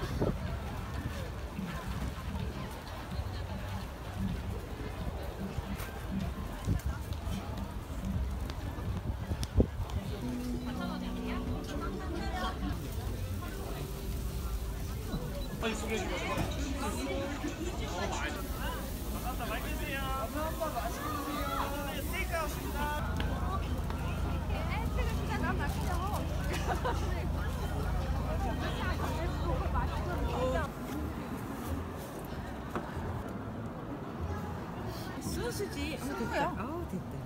아, 감사합니다. 아, 소수지. 소야 아, 됐다.